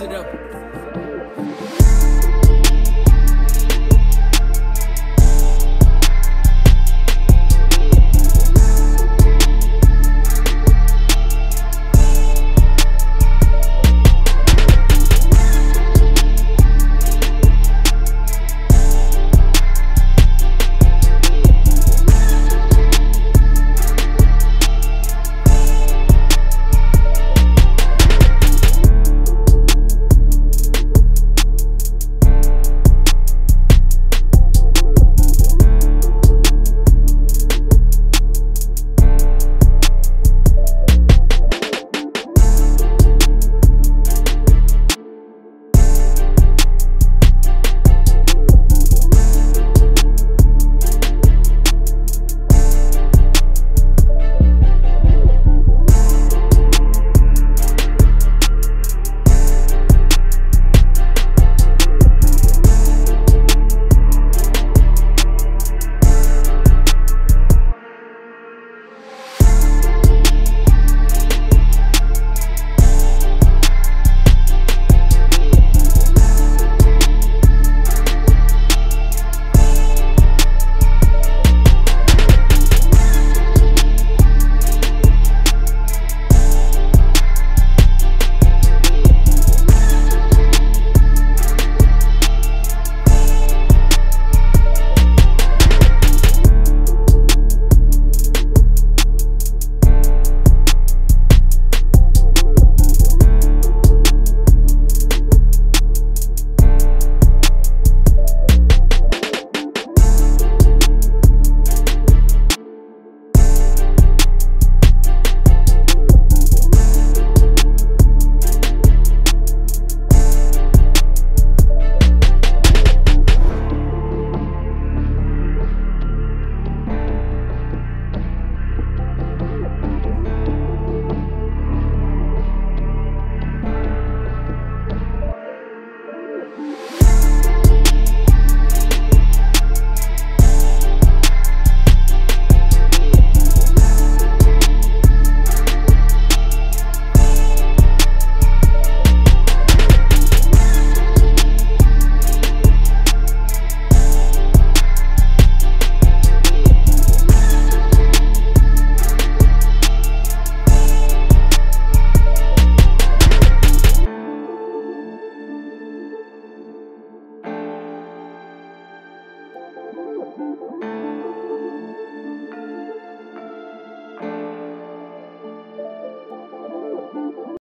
it up.